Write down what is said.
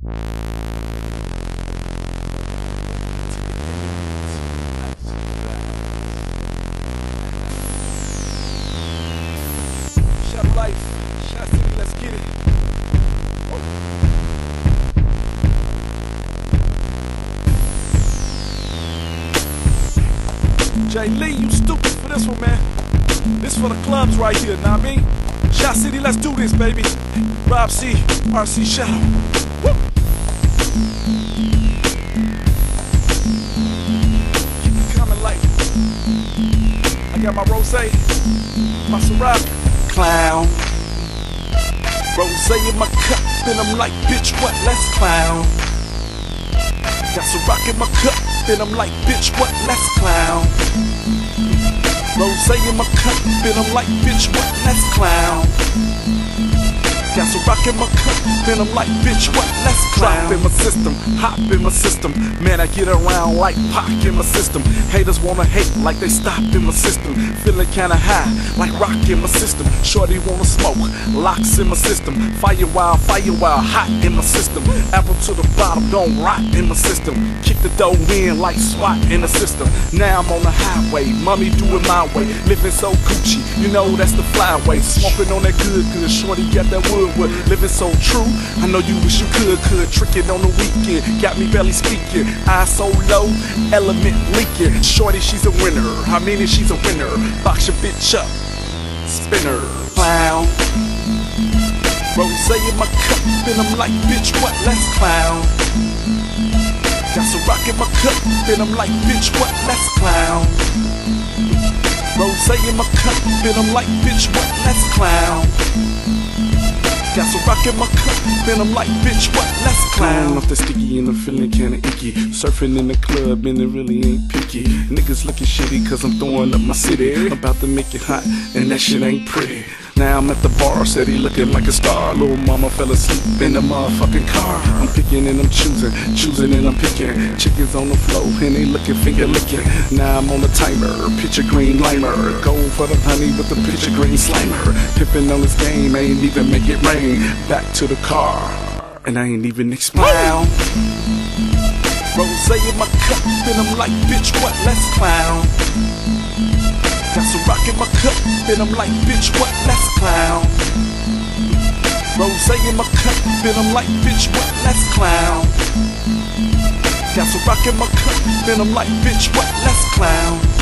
Jay Lee, you stupid for this one, man. This for the clubs right here, what I mean? Shot City, let's do this, baby. Rob C, RC Shadow. Got my rose, my Ciroc, clown. Rose in my cup, and I'm like, bitch, what? Let's clown. Got Ciroc in my cup, and I'm like, bitch, what? Let's clown. Rose in my cup, and I'm like, bitch, what? Let's clown. Got Ciroc in my cup, then I'm like, bitch, what? Let's. Drop in my system, hop in my system. Man, I get around like Pac in my system. Haters wanna hate like they stopped in my system. Feeling kinda high, like rock in my system. Shorty wanna smoke, locks in my system. Fire wild, fire wild, hot in my system. Apple to the bottom, don't rot in my system. Kick the dough in like SWAT in the system. Now I'm on the highway, mommy do it my way. Living so Gucci, you know that's the flyway. Smoking on that good, good. Shorty got that wood, wood. Living so true, I know you wish you could, could. Trick it on the weekend, got me belly speaking. Eyes so low, element leaking. Shorty, she's a winner. I mean it, she's a winner. Box your bitch up, spinner, clown. Rose in my cup, and I'm like, bitch, what? Let's clown. Got some rock in my cup, and I'm like, bitch, what? Let's clown. Rose in my cup, and I'm like, bitch, what? Let's clown. Got some rock in my and I'm like, bitch, what? Let's clown. off the sticky and I'm feeling kinda icky. Surfing in the club, and it really ain't picky. Niggas looking shitty, cause I'm throwing up my city. I'm about to make it hot, and that shit ain't pretty. Now I'm at the bar, said he looking like a star. Little mama fell asleep in the motherfucking car. I'm picking and I'm choosing, choosing and I'm picking. Chickens on the floor and they looking, finger licking. Now I'm on the timer, picture green limer. Go for the honey with the picture green slimer. Pippin' on this game, ain't even make it rain. Back to the car, and I ain't even explain. Rose in my cup, and I'm like, bitch, what? Let's clown. Got some rock in my cup, and I'm like, bitch, what? Let's clown. Rose in my cup, and I'm like, bitch, what? Let's clown. Got rock in my cup, and I'm like, bitch, what? Let's clown.